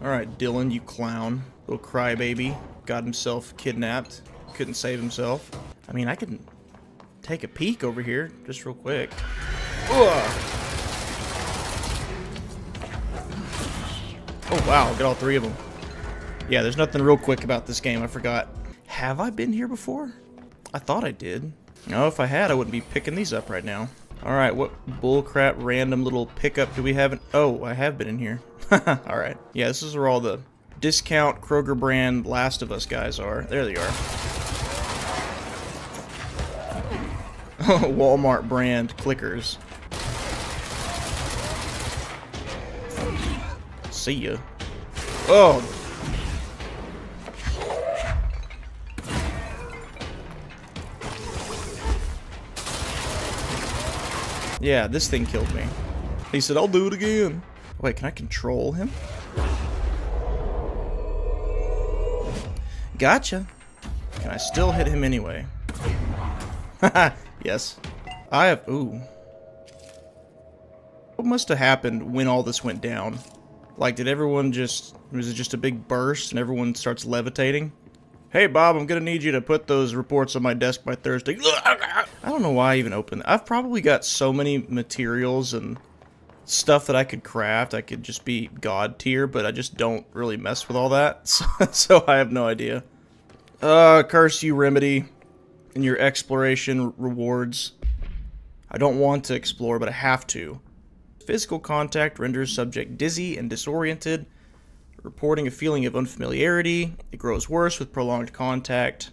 Alright, Dylan, you clown. Little crybaby. Got himself kidnapped. Couldn't save himself. I mean, I can take a peek over here, just real quick. Ugh. Oh, wow, got all three of them. Yeah, there's nothing real quick about this game, I forgot. Have I been here before? I thought I did. No, if I had, I wouldn't be picking these up right now. Alright, what bullcrap random little pickup do we have? In oh, I have been in here. Alright. Yeah, this is where all the discount Kroger brand Last of Us guys are. There they are. Oh, Walmart brand clickers. See ya. Oh. Yeah, this thing killed me. He said, I'll do it again. Wait, can I control him? Gotcha. Can I still hit him anyway? yes. I have... Ooh. What must have happened when all this went down? Like, did everyone just... Was it just a big burst and everyone starts levitating? Hey, Bob, I'm gonna need you to put those reports on my desk by Thursday. I don't know why I even opened I've probably got so many materials and stuff that I could craft. I could just be god tier, but I just don't really mess with all that. So, so I have no idea. Uh, curse you, Remedy, and your exploration rewards. I don't want to explore, but I have to. Physical contact renders subject dizzy and disoriented reporting a feeling of unfamiliarity. It grows worse with prolonged contact.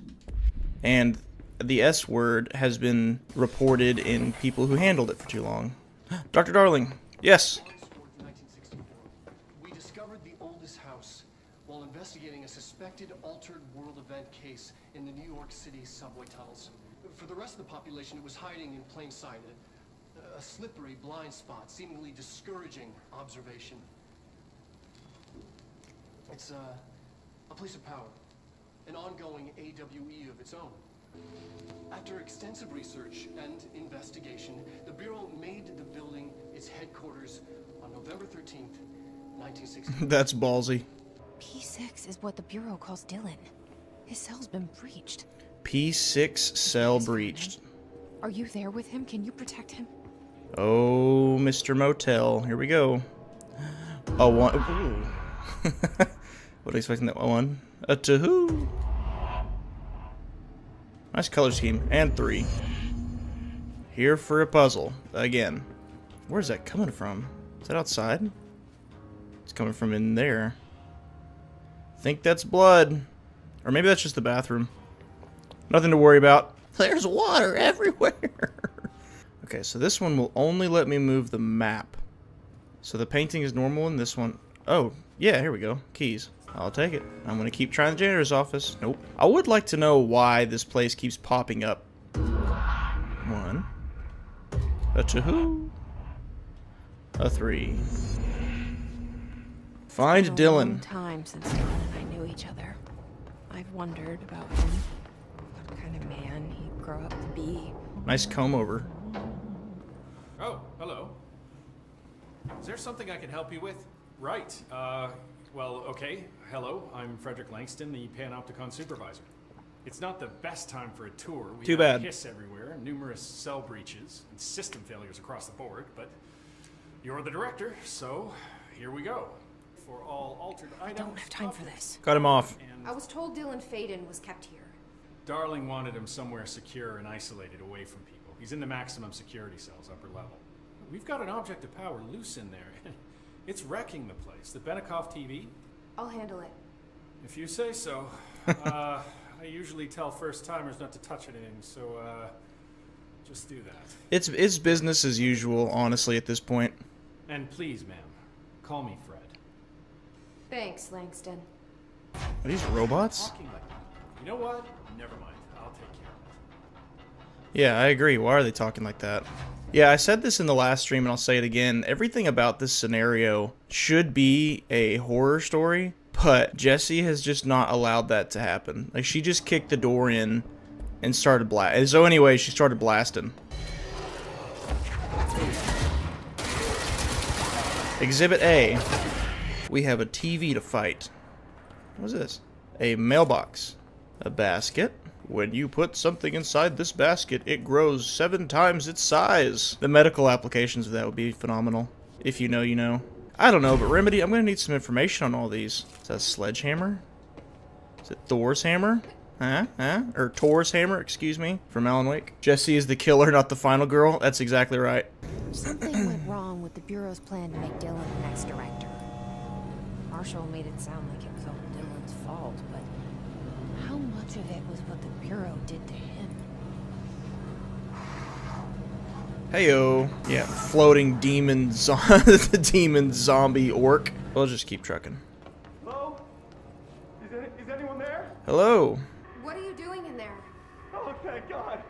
And the S word has been reported in people who handled it for too long. Dr. Darling, yes. We discovered the oldest house while investigating a suspected altered world event case in the New York City subway tunnels. For the rest of the population, it was hiding in plain sight. A, a slippery blind spot, seemingly discouraging observation. It's uh, a place of power, an ongoing AWE of its own. After extensive research and investigation, the Bureau made the building its headquarters on November 13th, 1960. That's ballsy. P6 is what the Bureau calls Dylan. His cell's been breached. P6 cell breached. Are you there with him? Can you protect him? Oh, Mr. Motel. Here we go. A one. Ooh. what expecting that one? A two. Nice color scheme. And three. Here for a puzzle. Again. Where's that coming from? Is that outside? It's coming from in there. think that's blood. Or maybe that's just the bathroom. Nothing to worry about. There's water everywhere. okay, so this one will only let me move the map. So the painting is normal in this one. Oh, yeah, here we go. Keys. I'll take it. I'm going to keep trying the janitor's office. Nope. I would like to know why this place keeps popping up. One. A two. A three. Find It's been a Dylan. long time since Dylan and I knew each other. I've wondered about him. What kind of man he'd grow up to be. Nice comb over. Oh, hello. Is there something I can help you with? Right. Uh, well, okay. Hello, I'm Frederick Langston, the Panopticon supervisor. It's not the best time for a tour. We Too bad. hiss everywhere, numerous cell breaches, and system failures across the board, but you're the director, so here we go. For all altered items. Don't have time for this. Cut him off. I was told Dylan Faden was kept here. Darling wanted him somewhere secure and isolated away from people. He's in the maximum security cells, upper level. We've got an object of power loose in there. it's wrecking the place. The Benikoff TV? I'll handle it. If you say so. uh, I usually tell first timers not to touch anything, so uh, just do that. It's it's business as usual, honestly, at this point. And please, ma'am, call me Fred. Thanks, Langston. Are these robots? You know what? Never mind. I'll take care of Yeah, I agree. Why are they talking like that? Yeah, I said this in the last stream and I'll say it again. Everything about this scenario should be a horror story, but Jesse has just not allowed that to happen. Like, she just kicked the door in and started blast. So, anyway, she started blasting. Exhibit A. We have a TV to fight. What's this? A mailbox. A basket. When you put something inside this basket, it grows seven times its size. The medical applications of that would be phenomenal. If you know, you know. I don't know, but Remedy, I'm going to need some information on all these. Is that a sledgehammer? Is it Thor's hammer? Huh? Huh? Or Tor's hammer, excuse me, from Alan Wake. Jesse is the killer, not the final girl. That's exactly right. Something went wrong with the Bureau's plan to make Dylan the next director. Marshall made it sound like it was all Dylan's fault, but how much of it was what the Bureau did to him? Heyo. Yeah, floating demon, zo the demon zombie orc. We'll just keep trucking. Hello? Is, any, is anyone there? Hello. What are you doing in there? Oh, thank God.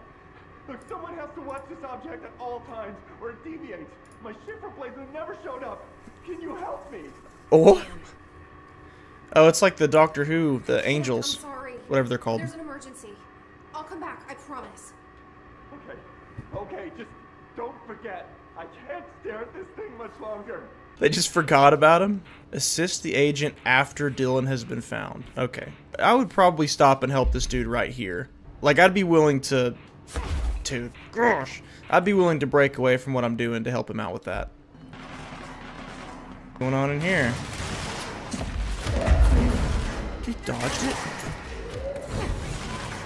Look, someone has to watch this object at all times, or it deviates. My ship replacement never showed up. Can you help me? Oh. Oh, it's like the Doctor Who, the angels, I'm sorry. whatever they're called. There's an emergency. I'll come back, I promise. Okay, okay, just don't forget. I can't stare at this thing much longer. They just forgot about him. Assist the agent after Dylan has been found. Okay. I would probably stop and help this dude right here. Like, I'd be willing to... Gosh. I'd be willing to break away from what I'm doing to help him out with that. What's going on in here? He dodged it?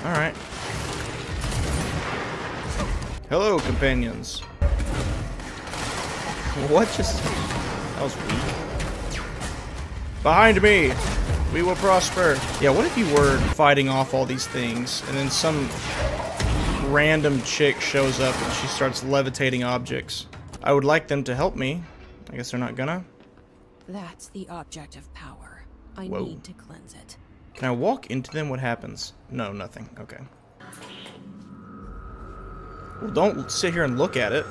Alright. Hello, companions. What just... That was weak. Behind me! We will prosper. Yeah, what if you were fighting off all these things, and then some random chick shows up and she starts levitating objects? I would like them to help me. I guess they're not gonna. That's the object of power. I Whoa. need to cleanse it. Can I walk into them? What happens? No, nothing. Okay. Well, don't sit here and look at it.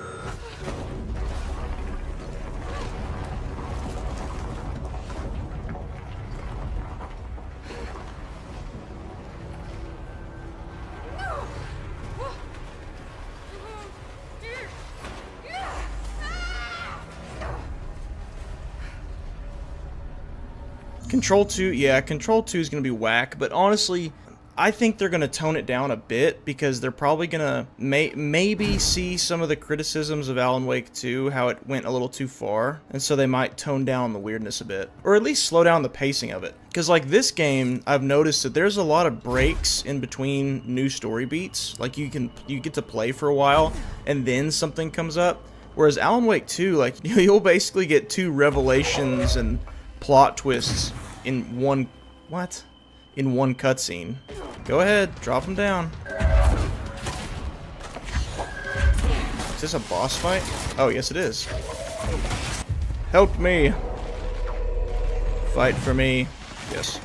Control 2, yeah, Control 2 is going to be whack, but honestly, I think they're going to tone it down a bit because they're probably going to may maybe see some of the criticisms of Alan Wake 2, how it went a little too far, and so they might tone down the weirdness a bit, or at least slow down the pacing of it. Because like this game, I've noticed that there's a lot of breaks in between new story beats. Like you can you get to play for a while, and then something comes up. Whereas Alan Wake 2, like you'll basically get two revelations and plot twists in one what? In one cutscene. Go ahead, drop them down. Is this a boss fight? Oh, yes it is. Help me. Fight for me. Yes.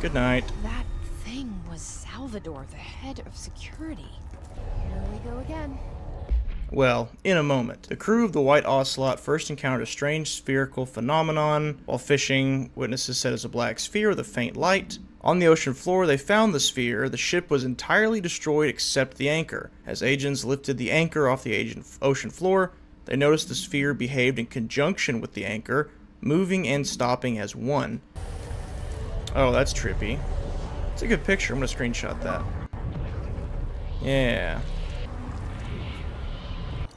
Good night. That thing was Salvador, the head of security. Here we go again. Well, in a moment. The crew of the White Ocelot first encountered a strange spherical phenomenon while fishing. Witnesses said it was a black sphere with a faint light. On the ocean floor, they found the sphere. The ship was entirely destroyed except the anchor. As agents lifted the anchor off the ocean floor, they noticed the sphere behaved in conjunction with the anchor, moving and stopping as one. Oh, that's trippy. It's a good picture. I'm going to screenshot that. Yeah.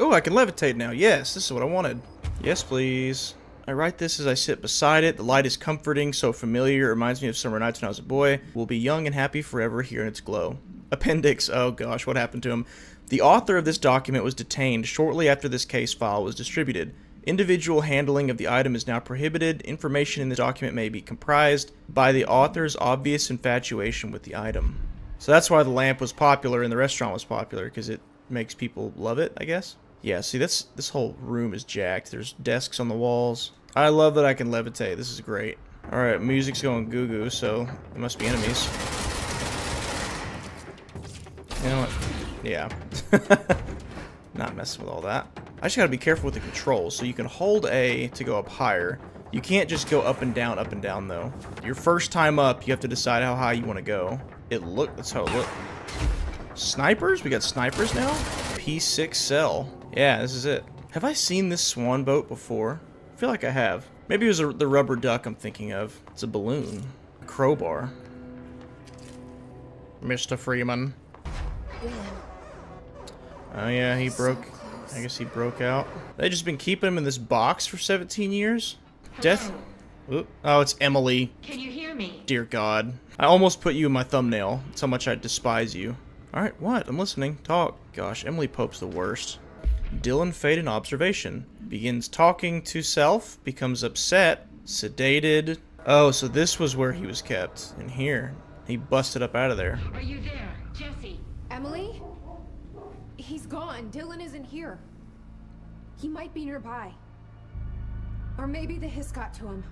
Oh, I can levitate now. Yes, this is what I wanted. Yes, please. I write this as I sit beside it. The light is comforting, so familiar. It reminds me of summer nights when I was a boy. We'll be young and happy forever here in its glow. Appendix. Oh gosh, what happened to him? The author of this document was detained shortly after this case file was distributed. Individual handling of the item is now prohibited. Information in the document may be comprised by the author's obvious infatuation with the item. So that's why the lamp was popular and the restaurant was popular, because it makes people love it, I guess. Yeah, see, this this whole room is jacked. There's desks on the walls. I love that I can levitate. This is great. Alright, music's going goo-goo, so it must be enemies. You know what? Yeah. Not messing with all that. I just gotta be careful with the controls. So you can hold A to go up higher. You can't just go up and down, up and down, though. Your first time up, you have to decide how high you want to go. It look. That's how it look. Snipers? We got snipers now? P6 cell. Yeah, this is it. Have I seen this swan boat before? I feel like I have. Maybe it was a, the rubber duck I'm thinking of. It's a balloon. A crowbar. Mr. Freeman. Oh yeah, he broke. I guess he broke out. They just been keeping him in this box for 17 years. Death. Oh, it's Emily. Can you hear me? Dear God. I almost put you in my thumbnail. That's how much I despise you. Alright, what? I'm listening. Talk. Gosh, Emily Pope's the worst. Dylan Faden observation. Begins talking to self, becomes upset, sedated. Oh, so this was where he was kept. In here. He busted up out of there. Are you there, Jesse? Emily? He's gone. Dylan isn't here. He might be nearby. Or maybe the hiss got to him.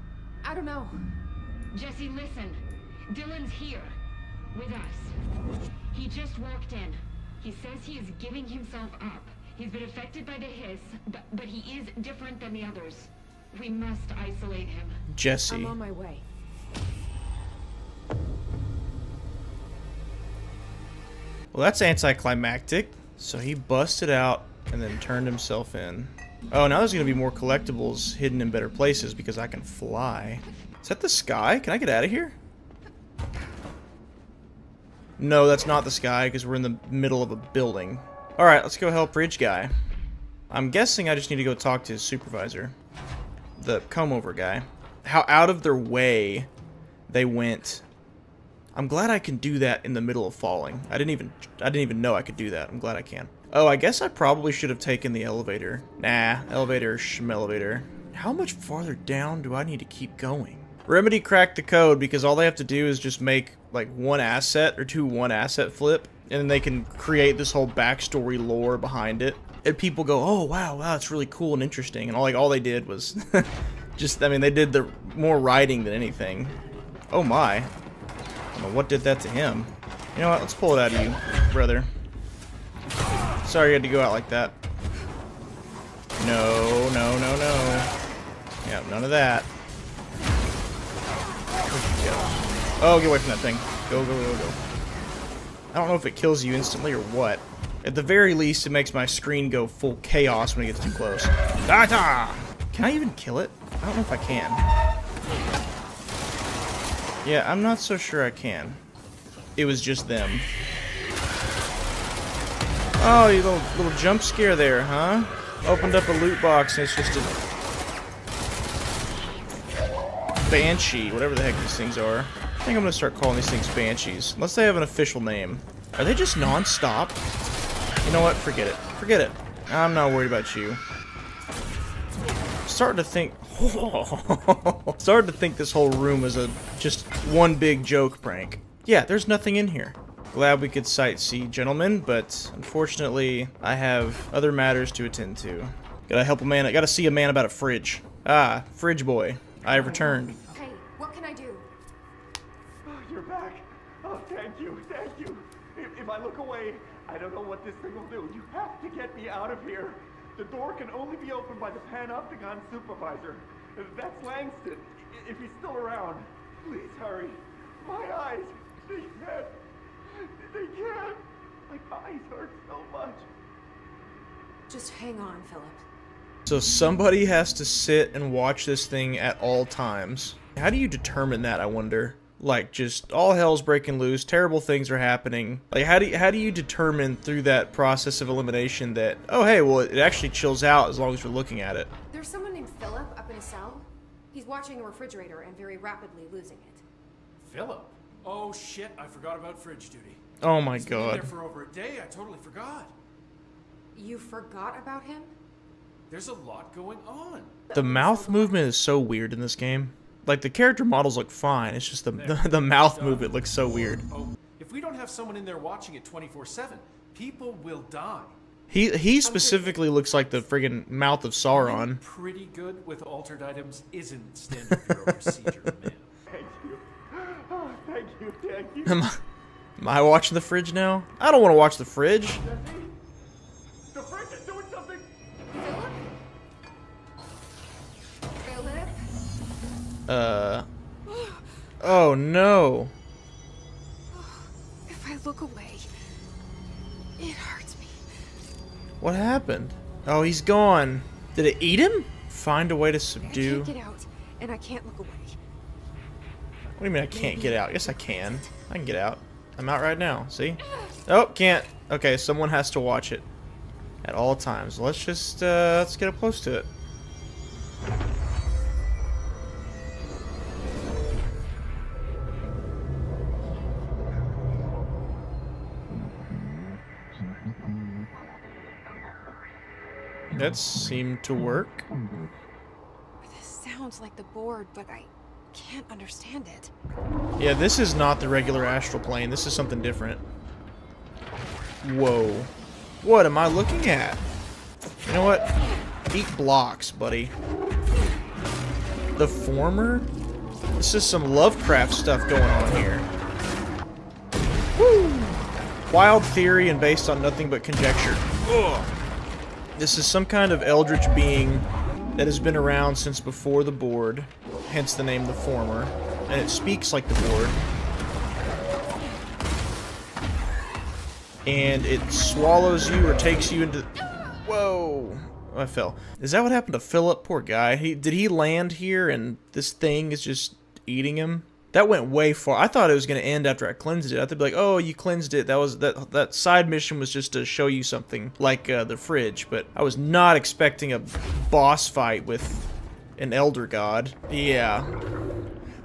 I don't know. Jesse, listen. Dylan's here. With us. He just walked in. He says he is giving himself up. He's been affected by the hiss, but, but he is different than the others. We must isolate him. Jesse. I'm on my way. Well, that's anticlimactic. So he busted out and then turned himself in. Oh, now there's going to be more collectibles hidden in better places because I can fly. Is that the sky? Can I get out of here? No, that's not the sky because we're in the middle of a building. Alright, let's go help Ridge Guy. I'm guessing I just need to go talk to his supervisor. The come-over guy. How out of their way they went I'm glad I can do that in the middle of falling. I didn't even I didn't even know I could do that. I'm glad I can. Oh, I guess I probably should have taken the elevator. Nah, elevator, elevator. How much farther down do I need to keep going? Remedy cracked the code because all they have to do is just make like one asset or two one asset flip and then they can create this whole backstory lore behind it. And people go, "Oh, wow, wow, it's really cool and interesting." And all like all they did was just I mean, they did the more writing than anything. Oh my what did that to him. You know what? Let's pull it out of you, brother. Sorry you had to go out like that. No, no, no, no. Yeah, none of that. Oh, get away from that thing. Go, go, go, go. I don't know if it kills you instantly or what. At the very least, it makes my screen go full chaos when it gets too close. Da-da! Can I even kill it? I don't know if I can. Yeah, I'm not so sure I can. It was just them. Oh, you little, little jump scare there, huh? Opened up a loot box and it's just a... Banshee, whatever the heck these things are. Think I'm gonna start calling these things Banshees. Unless they have an official name. Are they just non-stop? You know what? Forget it. Forget it. I'm not worried about you. starting to think Started to think this whole room is a just one big joke prank. Yeah, there's nothing in here. Glad we could sightsee, gentlemen, but unfortunately, I have other matters to attend to. Gotta help a man. I gotta see a man about a fridge. Ah, fridge boy. I have returned. What can I do? Oh, you're back. Oh, thank you, thank you. If, if I look away, I don't know what this thing will do. You have to get me out of here. The door can only be opened by the Panopticon supervisor. That's Langston, if he's still around. Please hurry. My eyes, they can't. They can't. My eyes hurt so much. Just hang on, Philip. So somebody has to sit and watch this thing at all times. How do you determine that, I wonder? Like just all hell's breaking loose terrible things are happening. Like how do you, how do you determine through that process of elimination that oh hey well it actually chills out as long as you're looking at it? There's someone named philip up in a cell. He's watching a refrigerator and very rapidly losing it. Philip? Oh shit i forgot about fridge duty. Oh my He's god been there for over a day i totally forgot. You forgot about him? There's a lot going on. The mouth movement is so weird in this game like the character models look fine. It's just the the, the mouth movement looks so weird. Oh, oh, if we don't have someone in there watching it 24/7, people will die. He he specifically looks like the friggin' mouth of Sauron. Pretty good with altered items isn't standard bureau procedure, man. Thank you. Oh, thank you, thank you. Am I, am I watching the fridge now? I don't want to watch the fridge. Uh. Oh no. If I look away, it hurts me. What happened? Oh, he's gone. Did it eat him? Find a way to subdue. I can't get out, and I can't look away. What do you mean I can't get out? Yes, I can. I can get out. I'm out right now. See? Oh, can't. Okay, someone has to watch it at all times. Let's just uh, let's get up close to it. That seemed to work. This sounds like the board, but I can't understand it. Yeah, this is not the regular astral plane. This is something different. Whoa. What am I looking at? You know what? Eat blocks, buddy. The former? This is some Lovecraft stuff going on here. Woo! Wild theory and based on nothing but conjecture. Ugh. This is some kind of eldritch being that has been around since before the board, hence the name the former, and it speaks like the board. And it swallows you or takes you into. Whoa! I fell. Is that what happened to Philip? Poor guy. He did he land here and this thing is just eating him? That went way far. I thought it was going to end after I cleansed it. I thought like, "Oh, you cleansed it." That was that that side mission was just to show you something like uh, the fridge, but I was not expecting a boss fight with an elder god. Yeah.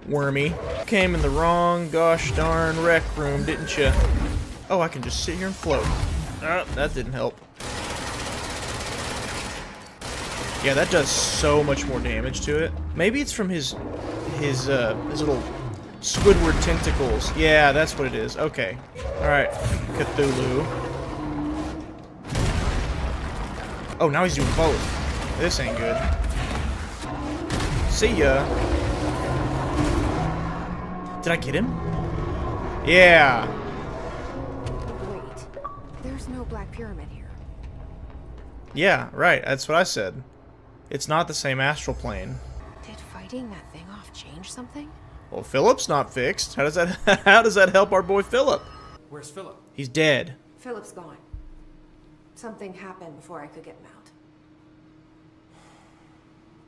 Wormy. Came in the wrong gosh darn rec room, didn't you? Oh, I can just sit here and float. Ah, that didn't help. Yeah, that does so much more damage to it. Maybe it's from his his uh his little Squidward tentacles. Yeah, that's what it is. Okay. Alright. Cthulhu. Oh, now he's doing both. This ain't good. See ya. Did I get him? Yeah. Wait, there's no Black Pyramid here. Yeah, right. That's what I said. It's not the same astral plane. Did fighting that thing off change something? Well, Philip's not fixed. How does that how does that help our boy Philip? Where's Philip? He's dead. Philip's gone. Something happened before I could get him out.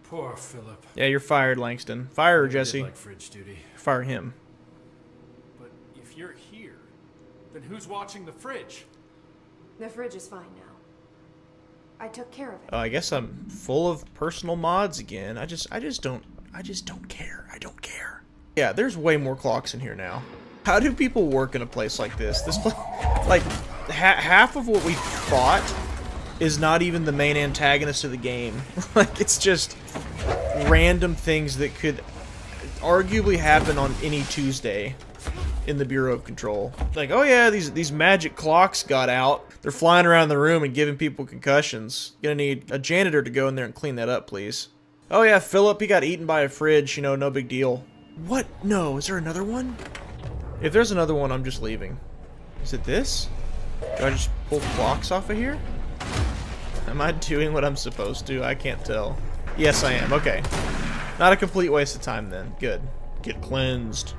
Poor Philip. Yeah, you're fired, Langston. Fire her, Jesse. like fridge duty. Fire him. But if you're here, then who's watching the fridge? The fridge is fine now. I took care of it. Oh, I guess I'm full of personal mods again. I just I just don't I just don't care. I don't care. Yeah, there's way more clocks in here now. How do people work in a place like this? This pla like ha half of what we fought is not even the main antagonist of the game. like it's just random things that could arguably happen on any Tuesday in the Bureau of Control. Like, oh yeah, these these magic clocks got out. They're flying around the room and giving people concussions. Gonna need a janitor to go in there and clean that up, please. Oh yeah, Philip, he got eaten by a fridge. You know, no big deal. What? No, is there another one? If there's another one, I'm just leaving. Is it this? Do I just pull clocks off of here? Am I doing what I'm supposed to? I can't tell. Yes, I am. Okay. Not a complete waste of time then. Good. Get cleansed.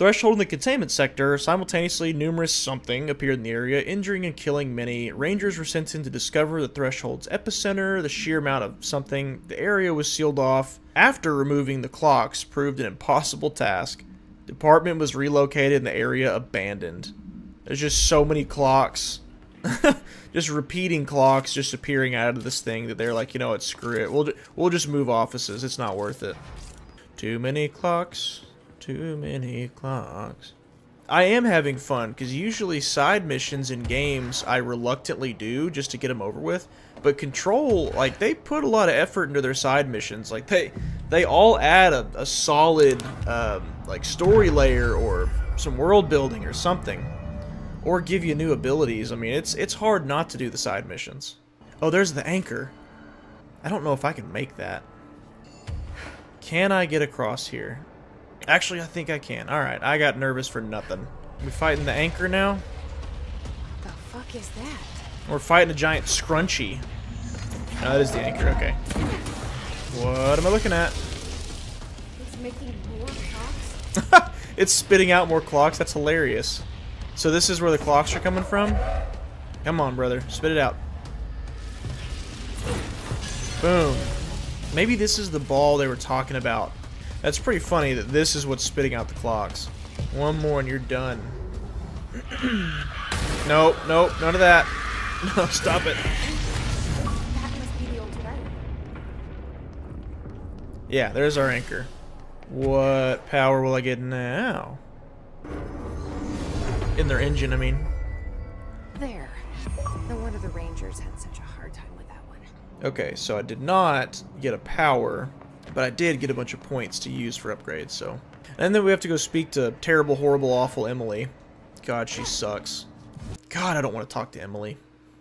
Threshold in the containment sector, simultaneously numerous something appeared in the area, injuring and killing many. Rangers were sent in to discover the threshold's epicenter, the sheer amount of something. The area was sealed off after removing the clocks proved an impossible task. Department was relocated and the area abandoned. There's just so many clocks. just repeating clocks just appearing out of this thing that they're like, you know what, screw it. We'll, we'll just move offices. It's not worth it. Too many clocks. Too many clocks. I am having fun because usually side missions in games I reluctantly do just to get them over with. But Control, like they put a lot of effort into their side missions. Like they, they all add a, a solid um, like story layer or some world building or something, or give you new abilities. I mean, it's it's hard not to do the side missions. Oh, there's the anchor. I don't know if I can make that. Can I get across here? Actually, I think I can. Alright, I got nervous for nothing. We fighting the anchor now? What The fuck is that? We're fighting a giant scrunchy. No, that is the anchor, okay. What am I looking at? It's making more clocks? it's spitting out more clocks, that's hilarious. So this is where the clocks are coming from? Come on, brother. Spit it out. Boom. Maybe this is the ball they were talking about. That's pretty funny that this is what's spitting out the clocks. One more and you're done. nope, nope, none of that. No, stop it. That must be the old Tibet. Yeah, there's our anchor. What power will I get now? In their engine, I mean. There. No wonder the Rangers had such a hard time with that one. Okay, so I did not get a power, but I did get a bunch of points to use for upgrades, so. And then we have to go speak to terrible, horrible, awful Emily. God, she sucks. God, I don't want to talk to Emily.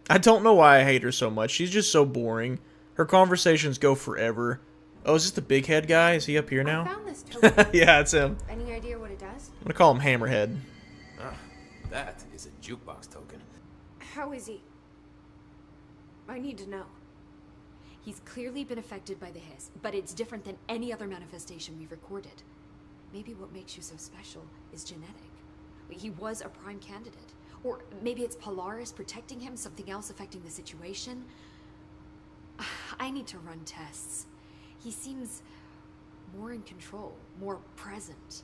I don't know why I hate her so much. She's just so boring. Her conversations go forever. Oh, is this the big head guy? Is he up here I now? found this yeah, it's him. Any idea what it does? I'm gonna call him Hammerhead. Ah, that is a jukebox token. How is he? I need to know. He's clearly been affected by the hiss, but it's different than any other manifestation we've recorded. Maybe what makes you so special is genetic. He was a prime candidate. Or maybe it's Polaris protecting him, something else affecting the situation. I need to run tests. He seems more in control, more present.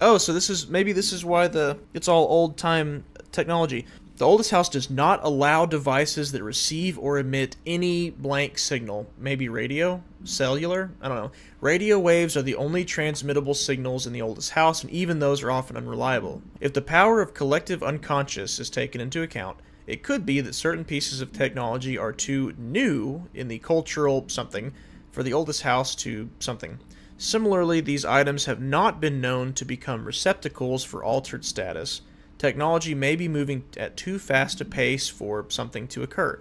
Oh, so this is maybe this is why the it's all old time technology. The oldest house does not allow devices that receive or emit any blank signal. Maybe radio, cellular, I don't know. Radio waves are the only transmittable signals in the oldest house, and even those are often unreliable. If the power of collective unconscious is taken into account, it could be that certain pieces of technology are too new in the cultural something for the oldest house to something. Similarly, these items have not been known to become receptacles for altered status. Technology may be moving at too fast a pace for something to occur.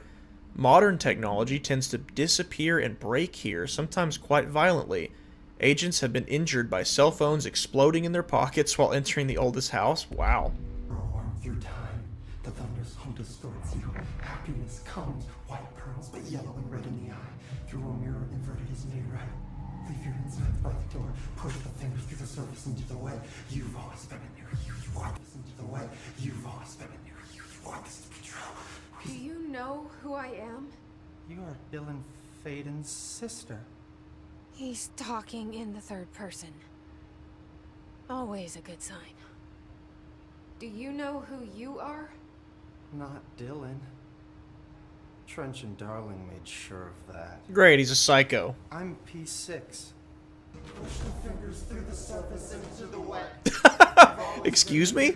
Modern technology tends to disappear and break here, sometimes quite violently. Agents have been injured by cell phones exploding in their pockets while entering the oldest house. Wow. Through time. The distorts you. Happiness comes, white pearls, but yellow and red in the eye. Through a mirror inverted is. Leave your by the door. Push the fingers through the surface into the. You've always been in. You, want this into the way. You've always been in there. You, you want this to be true. Do you know who I am? You are Dylan Faden's sister. He's talking in the third person. Always a good sign. Do you know who you are? Not Dylan. Trench and Darling made sure of that. Great, he's a psycho. I'm P6. Push the fingers through the surface into the wet. Excuse me?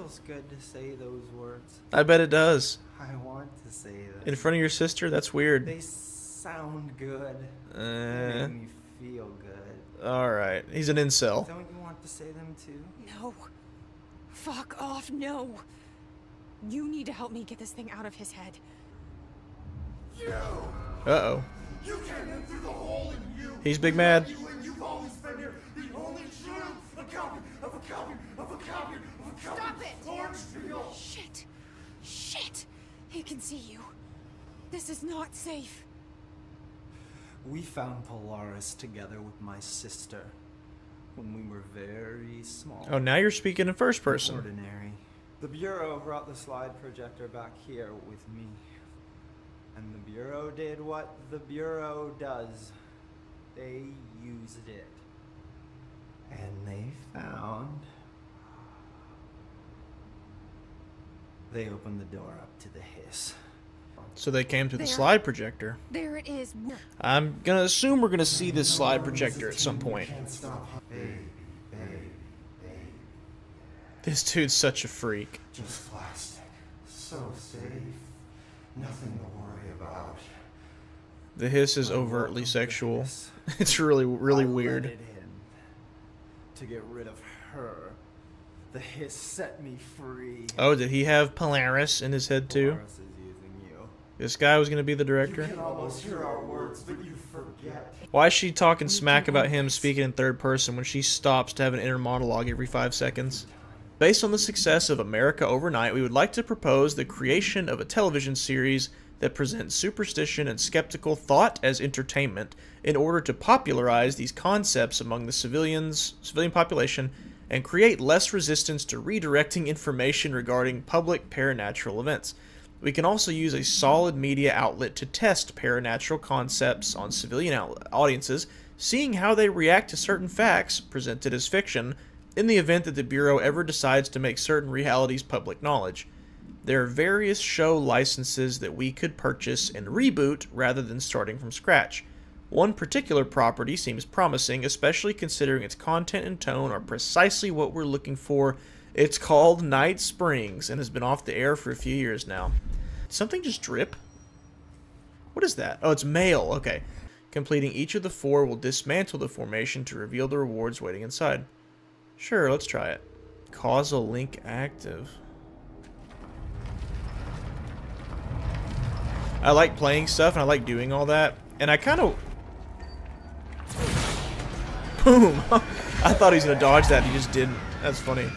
It feels good to say those words. I bet it does. I want to say them. In front of your sister? That's weird. They sound good. Uh, They make me feel good. alright. He's an incel. Don't you want to say them too? No. Fuck off, no. You need to help me get this thing out of his head. You! Uh-oh. You came in through the hole in you. He's big mad. Stop it! Orange. Shit. Shit. He can see you. This is not safe. We found Polaris together with my sister when we were very small. Oh, now you're speaking in first person. Ordinary. The Bureau brought the slide projector back here with me. And the Bureau did what the Bureau does. They used it. And they found. They opened the door up to the hiss. So they came to the There. slide projector. There it is. I'm gonna assume we're gonna see this slide projector at some point. Baby, baby, baby. This dude's such a freak. Just plastic. So safe. Nothing to worry about. The hiss is overtly sexual. It's really, really weird. to get rid of her. The hiss set me free. Oh, did he have Polaris in his head too? Polaris is using you. This guy was gonna be the director? can almost hear our words, but you forget. Why is she talking smack about him speaking in third person when she stops to have an inner monologue every five seconds? Based on the success of America Overnight, we would like to propose the creation of a television series that presents superstition and skeptical thought as entertainment in order to popularize these concepts among the civilians, civilian population and create less resistance to redirecting information regarding public paranatural events. We can also use a solid media outlet to test paranatural concepts on civilian audiences, seeing how they react to certain facts presented as fiction in the event that the Bureau ever decides to make certain realities public knowledge. There are various show licenses that we could purchase and reboot rather than starting from scratch. One particular property seems promising, especially considering its content and tone are precisely what we're looking for. It's called Night Springs and has been off the air for a few years now. Something just drip? What is that? Oh, it's mail. Okay. Completing each of the four will dismantle the formation to reveal the rewards waiting inside. Sure, let's try it. Causal link active. I like playing stuff and I like doing all that. And I kind of... Boom! I thought he was going to dodge that. He just didn't. That's funny.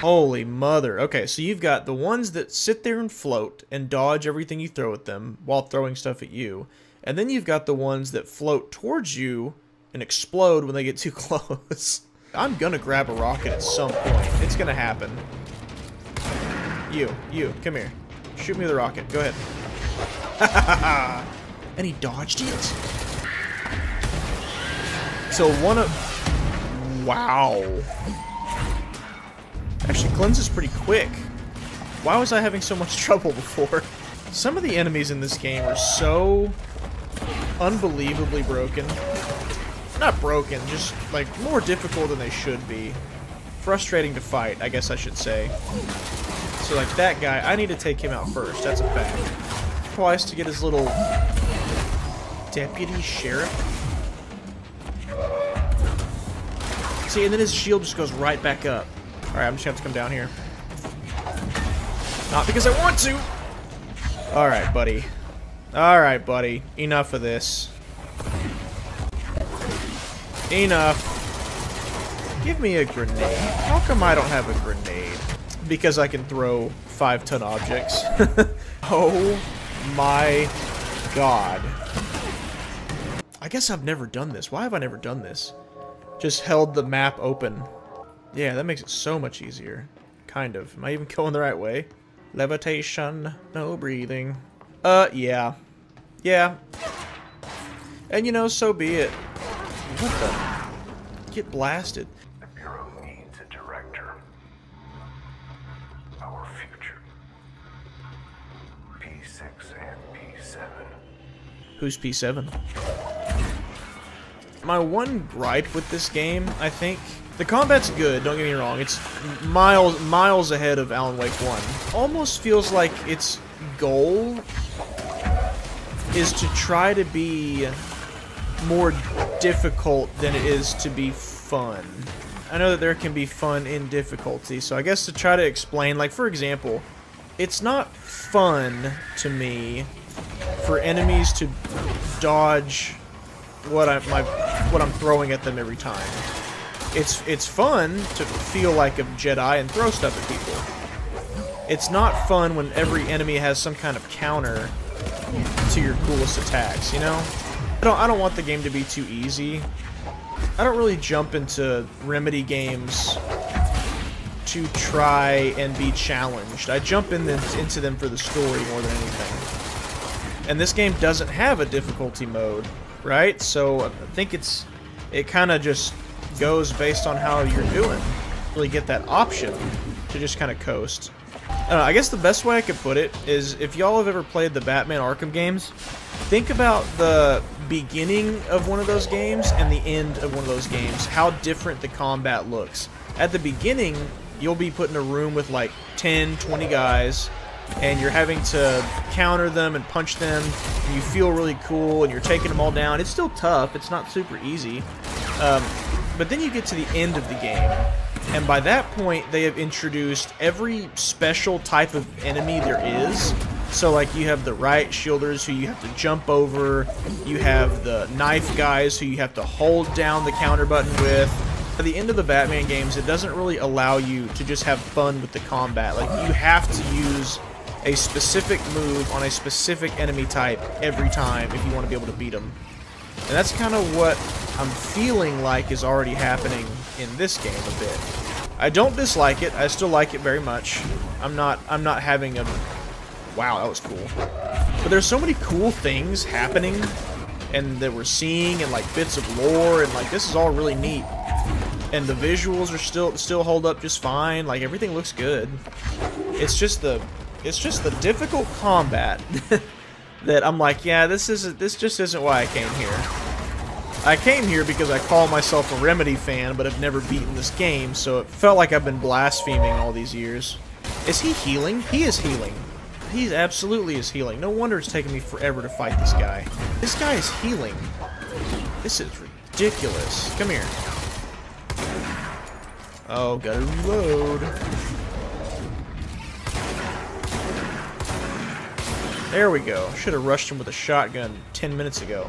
Holy mother. Okay, so you've got the ones that sit there and float and dodge everything you throw at them while throwing stuff at you. And then you've got the ones that float towards you and explode when they get too close. I'm gonna grab a rocket at some point. It's gonna happen. You, you, come here. Shoot me a rocket. Go ahead. and he dodged it? So one of... Wow. Actually, cleanses pretty quick. Why was I having so much trouble before? Some of the enemies in this game are so unbelievably broken. Not broken, just, like, more difficult than they should be. Frustrating to fight, I guess I should say. So, like, that guy, I need to take him out first. That's a fact. Twice to get his little deputy sheriff. See, and then his shield just goes right back up. Alright, I'm just gonna have to come down here. Not because I want to! Alright, buddy. Alright, buddy. Enough of this. Enough. Give me a grenade. How come I don't have a grenade? Because I can throw five-ton objects. oh my god. I guess I've never done this. Why have I never done this? Just held the map open. Yeah, that makes it so much easier. Kind of. Am I even going the right way? Levitation, no breathing. Uh, yeah. Yeah. And you know, so be it. What the? Get blasted. The Bureau needs a director. Our future. P6 and P7. Who's P7? My one gripe with this game, I think, the combat's good, don't get me wrong. It's miles miles ahead of Alan Wake 1. Almost feels like its goal is to try to be more difficult than it is to be fun. I know that there can be fun in difficulty, so I guess to try to explain, like for example, it's not fun to me for enemies to dodge what I my what I'm throwing at them every time. It's it's fun to feel like a Jedi and throw stuff at people. It's not fun when every enemy has some kind of counter to your coolest attacks, you know? I don't, I don't want the game to be too easy. I don't really jump into Remedy games to try and be challenged. I jump in the, into them for the story more than anything. And this game doesn't have a difficulty mode, right? So I think it's it kind of just goes based on how you're doing. Really get that option to just kind of coast. I, know, I guess the best way I could put it is if y'all have ever played the Batman Arkham games, think about the beginning of one of those games and the end of one of those games, how different the combat looks. At the beginning, you'll be put in a room with like 10, 20 guys, and you're having to counter them and punch them, and you feel really cool, and you're taking them all down. It's still tough, it's not super easy. Um, but then you get to the end of the game, and by that point, they have introduced every special type of enemy there is. So, like, you have the riot shielders who you have to jump over. You have the knife guys who you have to hold down the counter button with. At the end of the Batman games, it doesn't really allow you to just have fun with the combat. Like, you have to use a specific move on a specific enemy type every time if you want to be able to beat them. And that's kind of what I'm feeling like is already happening in this game a bit. I don't dislike it. I still like it very much. I'm not I'm not having a wow, that was cool. But there's so many cool things happening and that we're seeing and like bits of lore and like this is all really neat. And the visuals are still still hold up just fine. Like everything looks good. It's just the it's just the difficult combat that I'm like, yeah, this isn't this just isn't why I came here. I came here because I call myself a Remedy fan, but I've never beaten this game, so it felt like I've been blaspheming all these years. Is he healing? He is healing. He absolutely is healing. No wonder it's taken me forever to fight this guy. This guy is healing. This is ridiculous. Come here. Oh, gotta reload. There we go. Should have rushed him with a shotgun 10 minutes ago.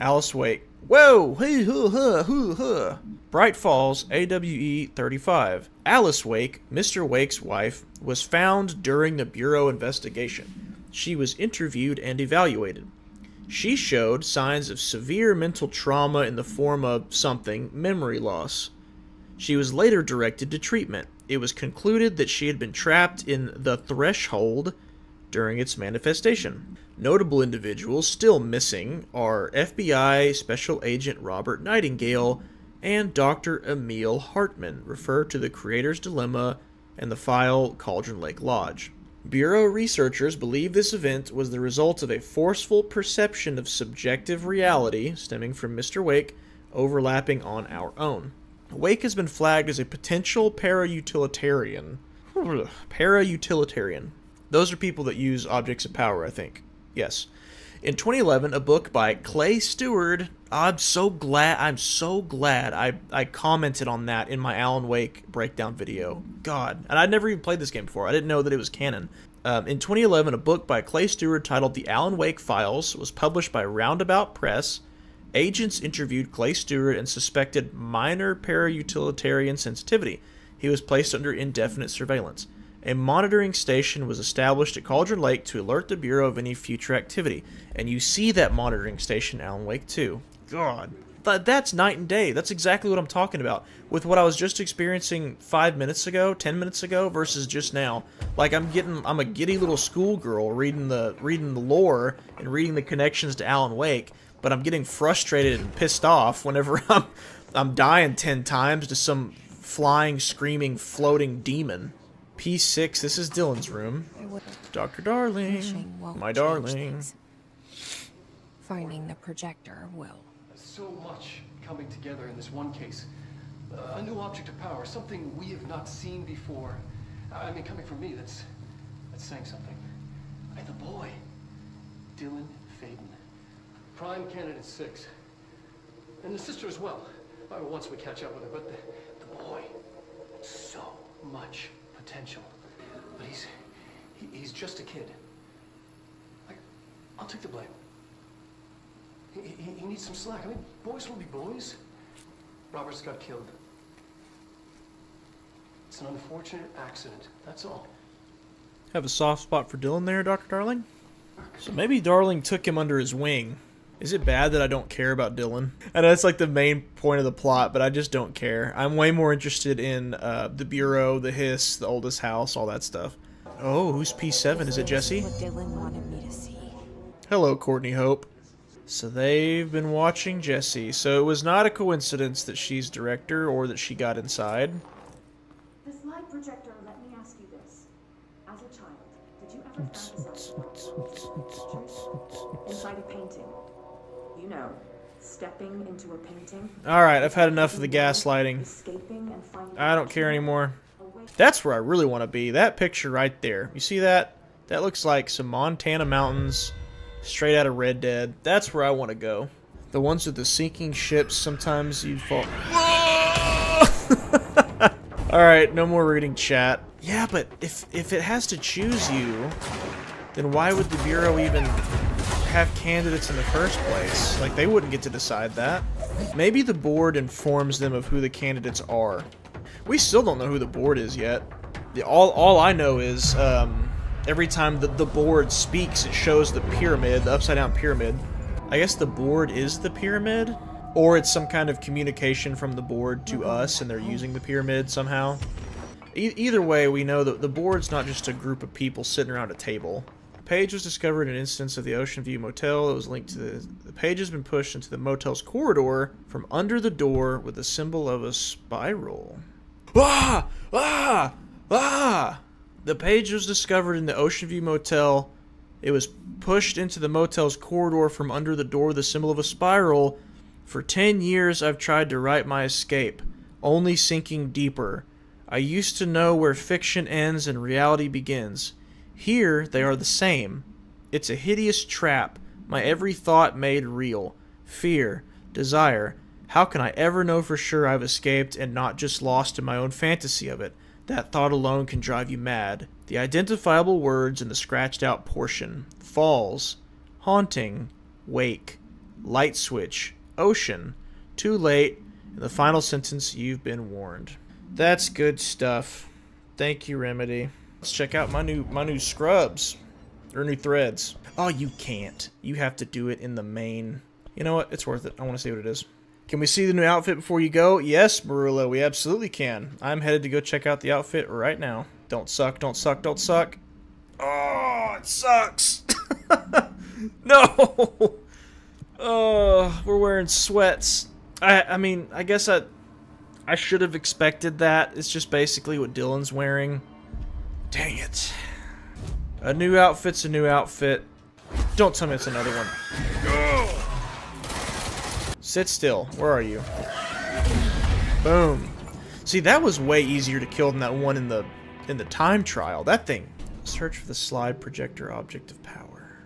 Alice Wake. Whoa! Huh, huh, huh. Bright Falls, AWE 35. Alice Wake, Mr. Wake's wife, was found during the Bureau investigation. She was interviewed and evaluated. She showed signs of severe mental trauma in the form of something, memory loss. She was later directed to treatment. It was concluded that she had been trapped in the threshold during its manifestation. Notable individuals still missing are FBI Special Agent Robert Nightingale and Dr. Emil Hartman, referred to the Creator's Dilemma and the file Cauldron Lake Lodge. Bureau researchers believe this event was the result of a forceful perception of subjective reality stemming from Mr. Wake overlapping on our own. Wake has been flagged as a potential para-utilitarian. para-utilitarian. Those are people that use objects of power, I think. Yes. In 2011, a book by Clay Steward. I'm so glad. I'm so glad I, I commented on that in my Alan Wake breakdown video. God. And I'd never even played this game before. I didn't know that it was canon. Um, in 2011, a book by Clay Steward titled The Alan Wake Files was published by Roundabout Press. Agents interviewed Clay Steward and suspected minor para-utilitarian sensitivity. He was placed under indefinite surveillance. A monitoring station was established at Cauldron Lake to alert the Bureau of any future activity. And you see that monitoring station, Alan Wake 2. God. Th that's night and day. That's exactly what I'm talking about. With what I was just experiencing five minutes ago, ten minutes ago, versus just now. Like I'm getting, I'm a giddy little schoolgirl reading the reading the lore and reading the connections to Alan Wake, but I'm getting frustrated and pissed off whenever I'm, I'm dying ten times to some flying, screaming, floating demon. P6, this is Dylan's room. Dr. Darling, my darling. Things. Finding the projector will. So much coming together in this one case. Uh, a new object of power, something we have not seen before. I mean, coming from me, that's that's saying something. And the boy, Dylan Faden, prime candidate six, and the sister as well. Once we catch up with her, but the, the boy, so much potential. But he's he, he's just a kid. I, I'll take the blame. He, he, he needs some slack. I mean, boys will be boys. Roberts got killed. It's an unfortunate accident. That's all. Have a soft spot for Dylan there, Dr. Darling? So maybe Darling took him under his wing. Is it bad that I don't care about Dylan? I know it's like the main point of the plot, but I just don't care. I'm way more interested in uh, the Bureau, the Hiss, the oldest house, all that stuff. Oh, who's P7? Is it Jesse? What Dylan wanted me to see. Hello, Courtney Hope. So they've been watching Jesse. So it was not a coincidence that she's director or that she got inside. The slide projector, let me ask you this. As a child, did you ever fantasize about inside a painting? You know, stepping into a painting, Alright, I've had enough of the gaslighting. escaping and finding I don't care anymore. That's where I really want to be. That picture right there. You see that? That looks like some Montana mountains straight out of Red Dead. That's where I want to go. The ones with the sinking ships, sometimes you'd fall. Alright, no more reading chat. Yeah, but if, if it has to choose you, then why would the Bureau even have candidates in the first place? Like, they wouldn't get to decide that. Maybe the board informs them of who the candidates are. We still don't know who the board is yet. The, all, all I know is um, every time the, the board speaks, it shows the pyramid, the upside down pyramid. I guess the board is the pyramid? Or it's some kind of communication from the board to us and they're using the pyramid somehow. E either way, we know that the board's not just a group of people sitting around a table. Page was discovered in an instance of the Ocean View Motel that was linked to the. The page has been pushed into the motel's corridor from under the door with the symbol of a spiral. Ah! Ah! Ah! The page was discovered in the Ocean View Motel. It was pushed into the motel's corridor from under the door with the symbol of a spiral. For 10 years, I've tried to write my escape, only sinking deeper. I used to know where fiction ends and reality begins. Here, they are the same. It's a hideous trap, my every thought made real. Fear, desire. How can I ever know for sure I've escaped and not just lost in my own fantasy of it? That thought alone can drive you mad. The identifiable words in the scratched out portion falls, haunting, wake, light switch, ocean, too late, and the final sentence you've been warned. That's good stuff. Thank you, Remedy. Let's check out my new my new scrubs or new threads. Oh, you can't. You have to do it in the main. You know what? It's worth it. I want to see what it is. Can we see the new outfit before you go? Yes, Marula, we absolutely can. I'm headed to go check out the outfit right now. Don't suck, don't suck, don't suck. Oh, it sucks. no. Oh, we're wearing sweats. I I mean, I guess I I should have expected that. It's just basically what Dylan's wearing. Dang it. A new outfit's a new outfit. Don't tell me it's another one. Sit still. Where are you? Boom. See, that was way easier to kill than that one in the in the time trial. That thing. Search for the slide projector object of power.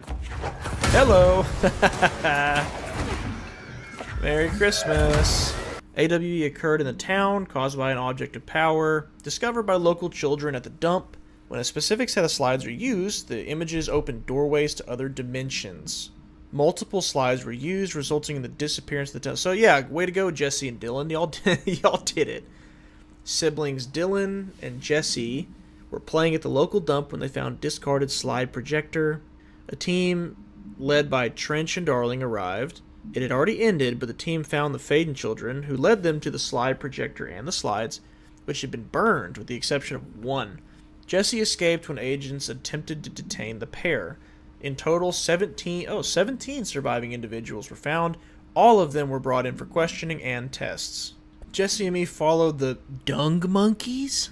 Hello. Merry Christmas. AWE occurred in the town, caused by an object of power, discovered by local children at the dump. When a specific set of slides are used, the images open doorways to other dimensions. Multiple slides were used, resulting in the disappearance of the. So yeah, way to go, Jesse and Dylan. Y'all, y'all did it. Siblings Dylan and Jesse were playing at the local dump when they found discarded slide projector. A team led by Trench and Darling arrived. It had already ended, but the team found the Faden children, who led them to the slide projector and the slides, which had been burned with the exception of one. Jesse escaped when agents attempted to detain the pair. In total, 17, oh, 17 surviving individuals were found. All of them were brought in for questioning and tests. Jesse and me followed the dung monkeys?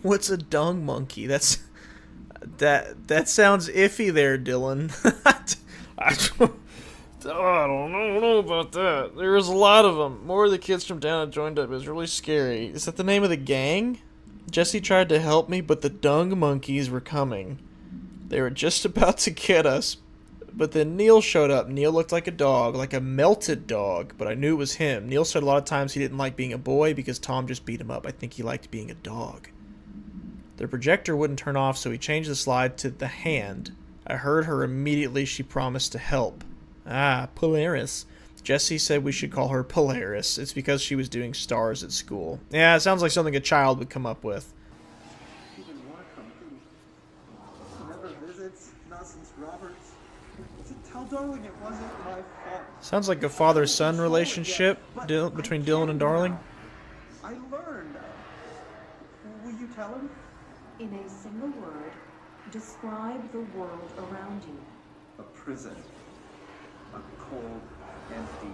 What's a dung monkey? That's that that sounds iffy there, Dylan. I, don't, I don't know, know about that. There was a lot of them. More of the kids from down had joined up. It was really scary. Is that the name of the gang? Jesse tried to help me, but the dung monkeys were coming. They were just about to get us. But then Neil showed up. Neil looked like a dog, like a melted dog, but I knew it was him. Neil said a lot of times he didn't like being a boy because Tom just beat him up. I think he liked being a dog. The projector wouldn't turn off, so he changed the slide to the hand. I heard her immediately. She promised to help. Ah, Polaris. Jesse said we should call her Polaris. It's because she was doing stars at school. Yeah, it sounds like something a child would come up with. Darling, it wasn't my fault. Sounds like a father-son relationship Dil between Dylan and Darling. I learned. Will you tell him? In a single word, describe the world around you. A prison. A cold, empty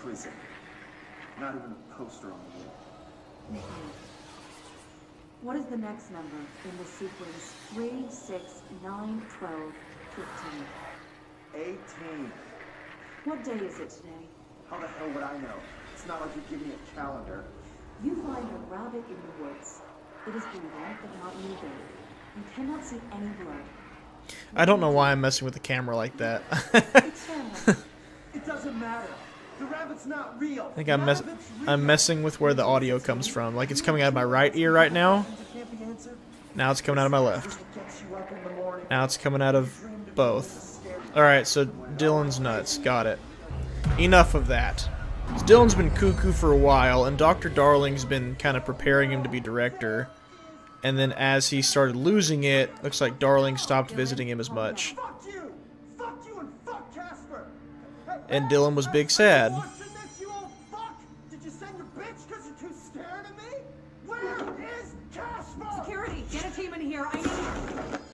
prison. Not even a poster on the wall. Nicholas. What is the next number in the sequence 3, 6, 9, 12, 15? 18. What day is it today? How the hell would I know? It's not like you give me a calendar. You find a rabbit in the woods. It is bleeding, but not moving. You cannot see any blood. I don't know why I'm messing with the camera like that. it doesn't matter. The rabbit's not real. I think I'm mess I'm messing with where the audio comes from. Like it's coming out of my right ear right now. Now it's coming out of my left. Now it's coming out of both. Alright, so Dylan's nuts. Got it. Enough of that. Dylan's been cuckoo for a while, and Dr. Darling's been kind of preparing him to be director. And then as he started losing it, looks like Darling stopped visiting him as much. And Dylan was big sad.